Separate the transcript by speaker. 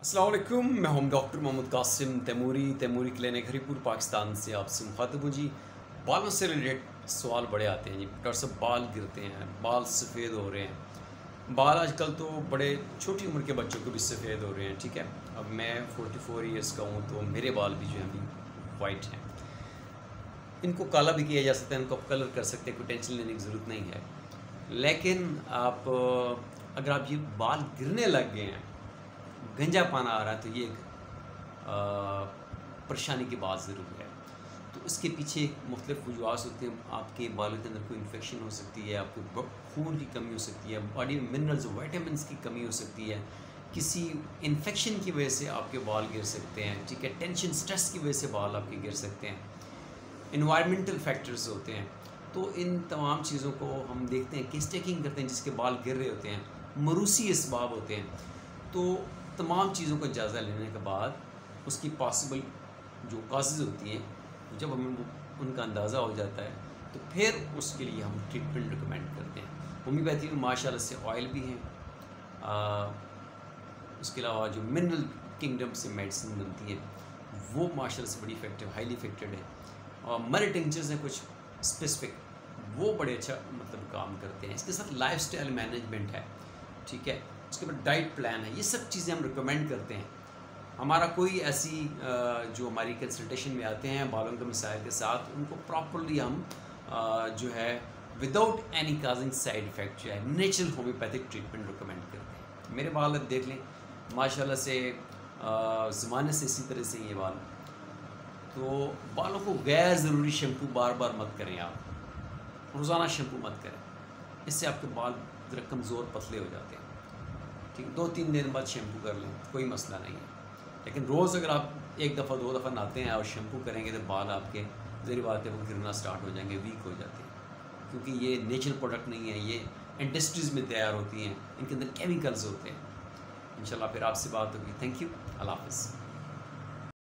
Speaker 1: असलम मैं हूँ doctor Mohammad Qasim, Taimuri Taimuri clinic, Haripur, Pakistan से आपसे मुखातब हूँ जी। बालों से रिलेटेड सवाल बड़े आते हैं जी। डॉक्टर साहब, बाल गिरते हैं, बाल सफ़ेद हो रहे हैं। बाल आजकल तो बड़े छोटी उम्र के बच्चों को भी सफ़ेद हो रहे हैं, ठीक है? अब मैं 44 फोर ईयर्स का हूँ तो मेरे बाल भी जो हैं अभी वाइट हैं। इनको काला भी किया जा सकता है, इनको आप कलर कर सकते हैं, कोई टेंशन लेने की ज़रूरत नहीं है। लेकिन आप, अगर आप ये बाल गिरने लग गए हैं गंजा पाना आ रहा है तो ये एक परेशानी की बात ज़रूर है। तो इसके पीछे मुख्तलिफ़ वजूहत होते हैं। आपके बालों के अंदर कोई इन्फेक्शन हो सकती है, आपको खून की कमी हो सकती है बॉडी में मिनरल्स वाइटामिन की कमी हो सकती है। किसी इन्फेक्शन की वजह से आपके बाल गिर सकते हैं, ठीक है? टेंशन स्ट्रेस की वजह से बाल आपके गिर सकते हैं। इन्वायरमेंटल फैक्टर्स होते हैं। तो इन तमाम चीज़ों को हम देखते हैं किस टेकिंग करते हैं जिसके बाल गिर रहे होते हैं। मरूसी इसबाब होते हैं। तो तमाम चीज़ों का जायज़ा लेने के बाद उसकी पॉसिबल जो काजेज़ होती हैं, जब हमें उनका अंदाज़ा हो जाता है तो फिर उसके लिए हम ट्रीटमेंट रिकमेंड करते हैं। होम्योपैथी में माशाल्लाह से ऑयल भी हैं उसके अलावा जो मिनरल किंगडम से मेडिसिन बनती है, वो माशाल्लाह से बड़ी इफ़ेक्टिव हाईली इफेक्टेड है। और मरे टिंचर्स हैं कुछ स्पेसिफिक वो बड़े अच्छा मतलब काम करते हैं। इसके साथ लाइफ मैनेजमेंट है, ठीक है? उसके बाद डाइट प्लान है। ये सब चीज़ें हम रिकमेंड करते हैं। हमारा कोई ऐसी जो हमारी कंसल्टेशन में आते हैं, बालों के मसाइल के साथ, उनको प्रॉपरली हम जो है without any causing side effect जो है नेचुरल होम्योपैथिक ट्रीटमेंट रिकमेंड करते हैं। मेरे बाल देख लें, माशाल्लाह से ज़माने से इसी तरह से ये बाल। तो बालों को गैर ज़रूरी शैम्पू बार बार मत करें आप। रोज़ाना शैम्पू मत करें। इससे आपके बाल ज़रा कमज़ोर, पतले हो जाते हैं। ठीक दो तीन दिन बाद शैम्पू कर लें, कोई मसला नहीं है। लेकिन रोज़ अगर आप एक दफ़ा, दो दफ़ा नहाते हैं और शैम्पू करेंगे तो बाल आपके ज़रिए बात है वो गिरना स्टार्ट हो जाएँगे, वीक हो जाते हैं। क्योंकि ये नेचुरल प्रोडक्ट नहीं है, ये इंडस्ट्रीज़ में तैयार होती हैं, इनके अंदर केमिकल्स होते हैं। इंशाल्लाह फिर आपसे बात होगी। Thank you. Allah half